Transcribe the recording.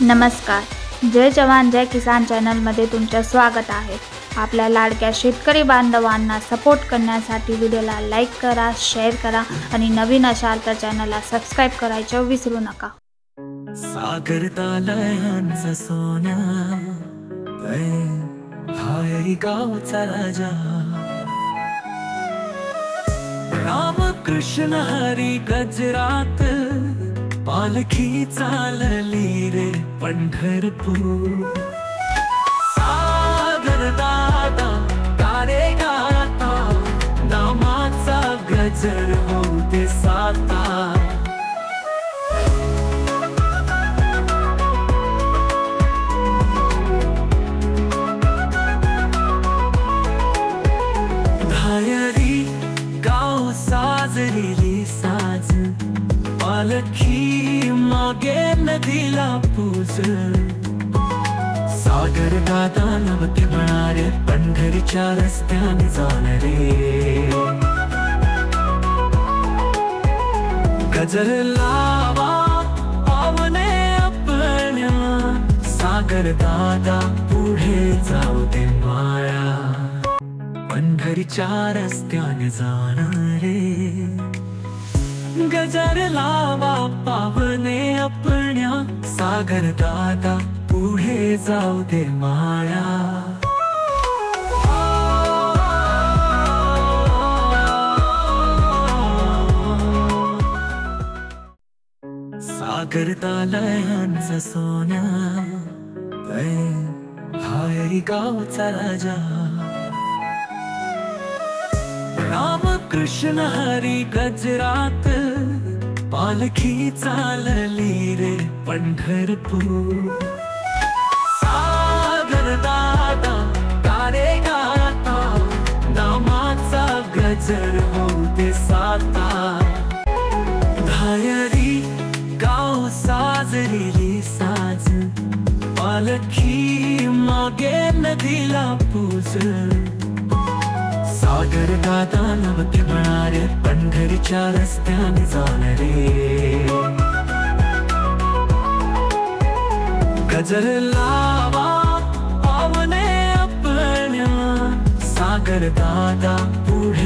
नमस्कार. जय जवान जय किसान चॅनलमध्ये तुमचं स्वागत आहे. आपल्या लाडक्या शेतकरी बांधवांना सपोर्ट करण्यासाठी व्हिडिओला लाईक करा शेअर करा आणि नवीन असाल तर चॅनलला सबस्क्राईब करायचं विसरू नका. सागर तालयांचा रामकृष्ण हरी गजरात पालखी चालली रे पंढरपूर. सागर दादा तारे गाता नामाचा गजर होते साता. धायरी गाव साजरी पालखी मागे नदीला पूज सागर दादा नवते म्हणारे पंढरीच्या रस्त्याने जाणारे गजर लावा पावने आपल्या सागर दादा पुढे जाऊ दे माया. पंढरीच्या रस्त्याने जाणारे गजर लावा पावने आपण्या सागर दादा पुढे जाऊ दे माया. सागर तालयांचा सोन्या. हाय गावचा राजा. कृष्ण हरी गजरात पालखी चालली रे पंढरपूर. सागर दादा तारे गाता नामाचा गजर होते साता. धायरी गाव साजलेली साज पालखी मागे नदीला पूज. सागर दादा नवते म्हणारे पंढरीच्या रस्त्याने जाणारे. गजर लावा पावने आपण सागर दादा पुढे